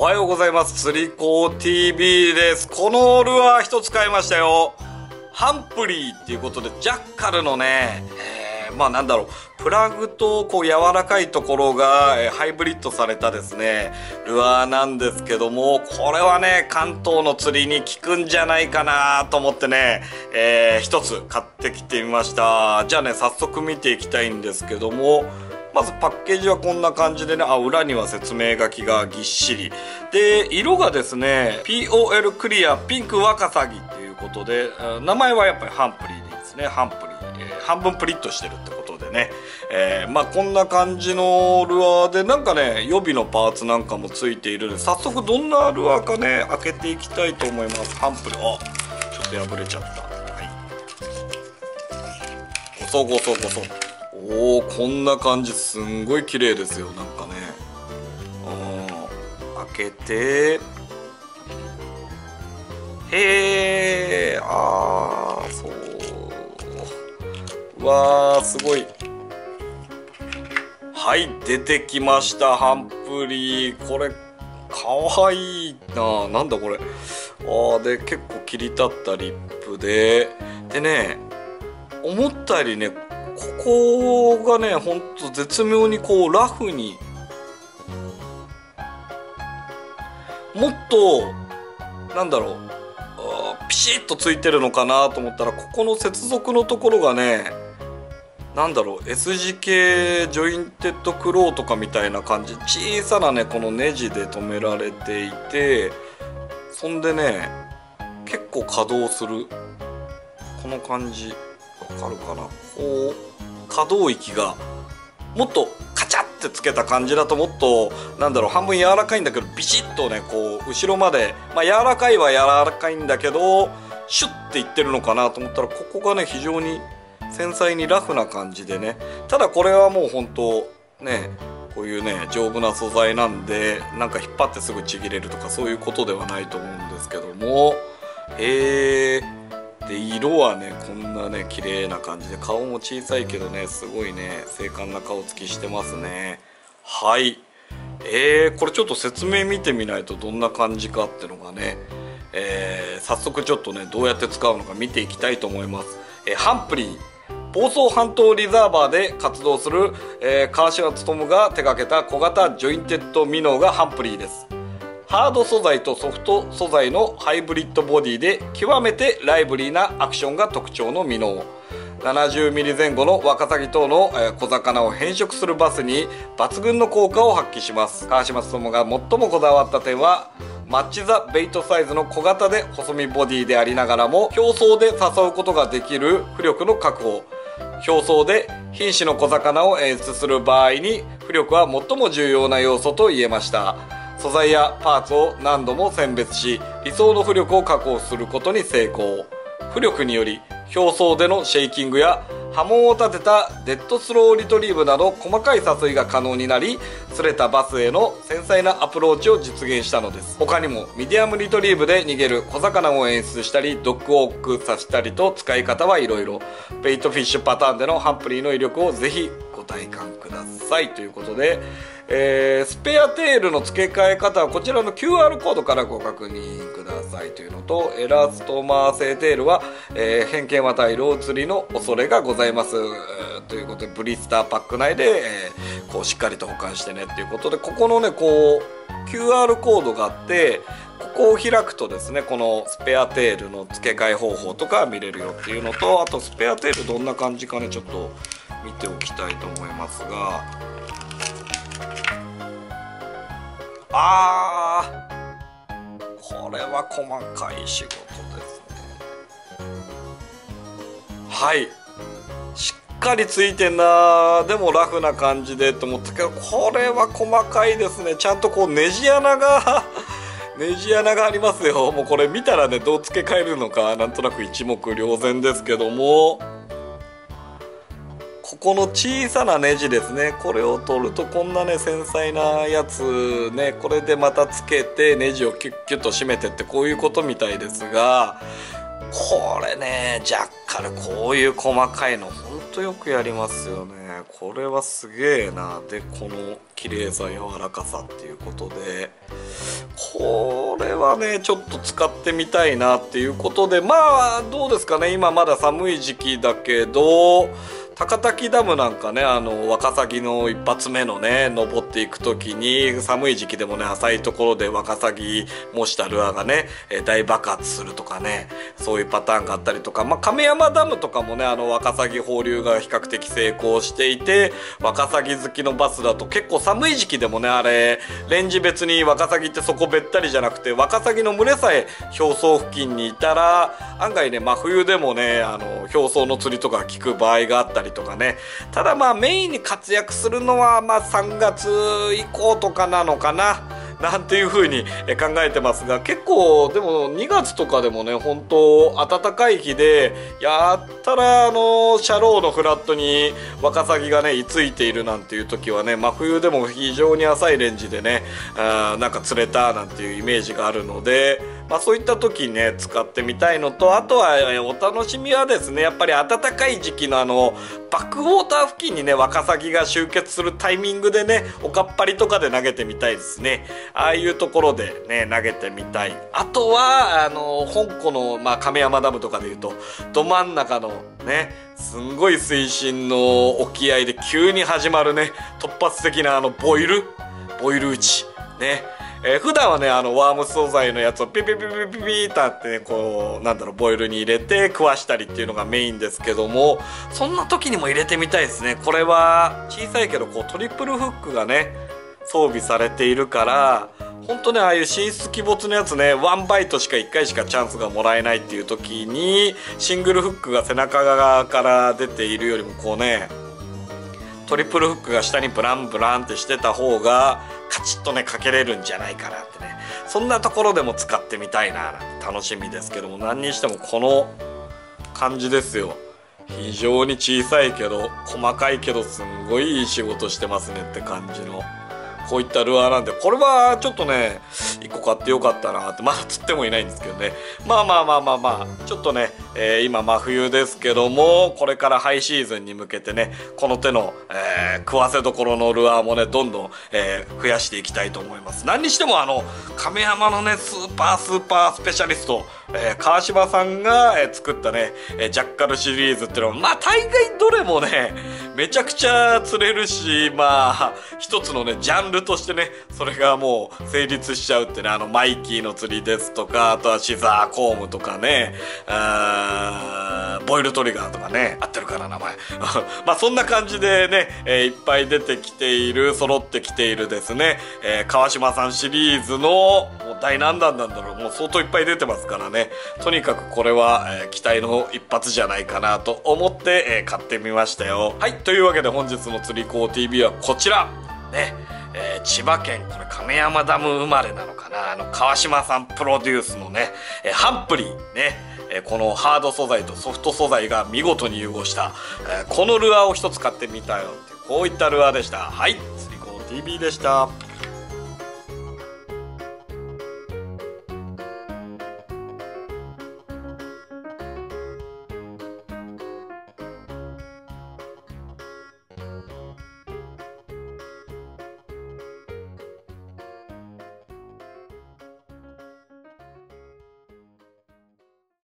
おはようございます。釣り子 TV です。このルアー一つ買いましたよ。ハンプリーっていうことでジャッカルのね、えー、まあなんだろう。プラグとこう柔らかいところが、えー、ハイブリッドされたですねルアーなんですけどもこれはね関東の釣りに効くんじゃないかなと思ってね、えー、一つ買ってきてみました。じゃあね早速見ていきたいんですけどもまずパッケージはこんな感じでねあ裏には説明書きがぎっしり。で色がですね POL クリアピンクワカサギっていうことで名前はやっぱりハンプリーでいいですね。ハンプリー、えー、半分プリッとしてるってことでね、えー、まあこんな感じのルアーでなんかね予備のパーツなんかもついているので早速どんなルアーかね開けていきたいと思います。ハンプリー。あちょっと破れちゃった。はい。ごそごそごそ。おおこんな感じ。すんごい綺麗ですよ。なんかね。うん。開けて。へえあーそうう。わーすごい。はい出てきました。ハンプリー。これかわいいな。なんだこれ。あーで結構切り立ったリップで。でね思ったよりねここがねほんと絶妙にこうラフに。もっとなんだろう。ピシッとついてるのかなと思ったらここの接続のところがねなんだろう。S 字系ジョインテッドクローとかみたいな感じ。小さなねこのネジで留められていてそんでね結構稼働する。この感じ。わかるかな。こう。可動域がもっとカチャってつけた感じだともっとなんだろう半分柔らかいんだけどビシッとねこう後ろまでまあ柔らかいは柔らかいんだけどシュッていってるのかなと思ったらここがね非常に繊細にラフな感じでね。ただこれはもう本当ねこういうね丈夫な素材なんでなんか引っ張ってすぐちぎれるとかそういうことではないと思うんですけども。へえで色はねこんなね綺麗な感じで顔も小さいけどねすごいね精悍な顔つきしてますね。はい。えー、これちょっと説明見てみないとどんな感じかってのがね、えー、早速ちょっとねどうやって使うのか見ていきたいと思います、えー、ハンプリー。房総半島リザーバーで活動する、えー、川島勉が手掛けた小型ジョインテッドミノーがハンプリーです。ハード素材とソフト素材のハイブリッドボディで極めてライブリーなアクションが特徴のミノー 70mm 前後のワカサギ等の小魚を偏食するバスに抜群の効果を発揮します。川島勉が最もこだわった点はマッチ・ザ・ベイトサイズの小型で細身ボディでありながらも表層で誘うことができる浮力の確保。表層で瀕死の小魚を演出する場合に浮力は最も重要な要素と言えました。素材やパーツを何度も選別し理想の浮力を確保することに成功。浮力により表層でのシェイキングや波紋を立てたデッドスローリトリーブなど細かい誘いが可能になりスレたバスへの繊細なアプローチを実現したのです。他にもミディアムリトリーブで逃げる小魚を演出したりドッグウォークさせたりと使い方はいろいろ。ベイトフィッシュパターンでのハンプリーの威力をぜひご体感ください。ということでえー、スペアテールの付け替え方はこちらの QR コードからご確認くださいというのとエラストマー製テールは、えー、偏見タイロー釣りの恐れがございます。ということでブリスターパック内で、えー、こうしっかりと保管してねっていうことでここのねこう QR コードがあってここを開くとですねこのスペアテールの付け替え方法とか見れるよっていうのとあとスペアテールどんな感じかねちょっと見ておきたいと思いますがあこれは細かい仕事ですね。はい。しっかりついてんなでもラフな感じでと思ったけどこれは細かいですね。ちゃんとこうネジ穴が ネジ穴がありますよ。もうこれ見たらねどう付け替えるのかなんとなく一目瞭然ですけども。ここの小さなネジですね。これを取るとこんなね繊細なやつねこれでまたつけてネジをキュッキュッと締めてってこういうことみたいですがこれねジャッカルこういう細かいのほんとよくやりますよね。これはすげえな。でこの綺麗さ柔らかさっていうことでこれはねちょっと使ってみたいなっていうことでまあどうですかね。今まだ寒い時期だけど高滝ダムなんかねあのワカサギの一発目のね登っていく時に寒い時期でもね浅いところでワカサギ模したルアーがね大爆発するとかねそういうパターンがあったりとか、まあ、亀山ダムとかもねあのワカサギ放流が比較的成功していてワカサギ好きのバスだと結構寒い時期でもねあれレンジ別にワカサギってそこべったりじゃなくてワカサギの群れさえ表層付近にいたら案外ね真冬でもねあの表層の釣りとか効く場合があったりりとかねただまあメインに活躍するのはまあ3月以降とかなのかななんていう風に考えてますが結構でも2月とかでもね本当暖かい日でやったらあのシャローのフラットにワカサギがね居ついているなんていう時はね真冬でも非常に浅いレンジでねあなんか釣れたなんていうイメージがあるので。まあ、そういった時にね使ってみたいのとあとはお楽しみはですねやっぱり暖かい時期のあのバックウォーター付近にねワカサギが集結するタイミングでねおかっぱりとかで投げてみたいですね。ああいうところでね投げてみたい。あとはあの香港の、まあ、亀山ダムとかでいうとど真ん中のねすんごい水深の沖合で急に始まるね突発的なあのボイルボイル打ちね。えー、普段はねあのワーム素材のやつをピピピピピピってって、ね、こうなんだろうボイルに入れて食わしたりっていうのがメインですけどもそんな時にも入れてみたいですね。これは小さいけどこうトリプルフックがね装備されているから本当ねああいう神出鬼没のやつねワンバイトしか1回しかチャンスがもらえないっていう時にシングルフックが背中側から出ているよりもこうねトリプルフックが下にブランブランってしてた方がカチッとねかけれるんじゃないかなってねそんなところでも使ってみたいなな楽しみですけども何にしてもこの感じですよ非常に小さいけど細かいけどすんごいいい仕事してますねって感じの。こういったルアーなんでこれはちょっとね1個買ってよかったなってまだ釣ってもいないんですけどねまあまあまあまあまあちょっとね、えー、今真冬ですけどもこれからハイシーズンに向けてねこの手の、えー、食わせどころのルアーもねどんどん、えー、増やしていきたいと思います。何にしてもあの亀山のねスーパースーパースペシャリスト、え、川島さんが、え、作ったね、え、ジャッカルシリーズっていうのはまあ大概どれもねめちゃくちゃ釣れるしまあ一つのねジャンルとしてねそれがもう成立しちゃうってねあのマイキーの釣りですとかあとはシザーコームとかねあボイルトリガーとかね合ってるかな名前。まあそんな感じでね、えー、いっぱい出てきている揃ってきているですね、えー、川島さんシリーズのもう第何弾なんだろう。もう相当いっぱい出てますからね。とにかくこれは、えー、期待の一発じゃないかなと思って、え買ってみましたよ。はいというわけで本日の釣り子 TV はこちら。ねえー、千葉県これ亀山ダム生まれなのかな。あの川島さんプロデュースのね、えー、ハンプリー。ね、え、このハード素材とソフト素材が見事に融合した、えこのルアーを一つ買ってみたよってこういったルアーでした。はい釣り子 TV でした。